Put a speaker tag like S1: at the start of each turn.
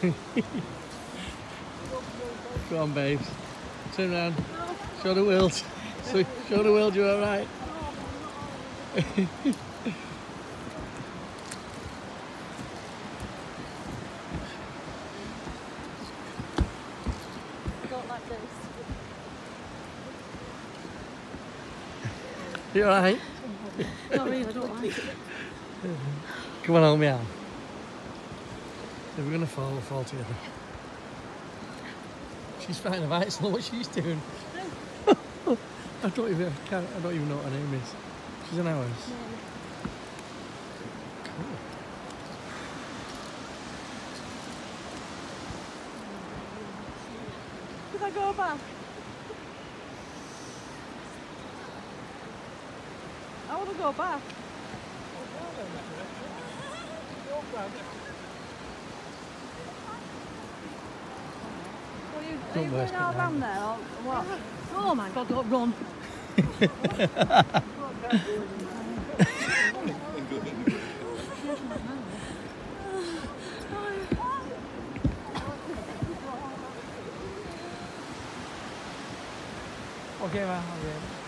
S1: Go on, babes. Turn around. Show the world. So, show the world you're alright.
S2: Don't like this.
S1: You alright?
S2: Not really, I don't like it.
S1: Come on, help me out. If we're gonna fall, we'll fall together. She's fighting the heights. Look what she's doing. I don't even. I, can't, I don't even know what her name is. She's an ours. Cool.
S2: Could I go back? I want to go back.
S1: Don't
S2: you
S1: burst
S2: going
S1: it
S2: out there or what? Oh my god, don't run.
S1: Okay, ma. Okay.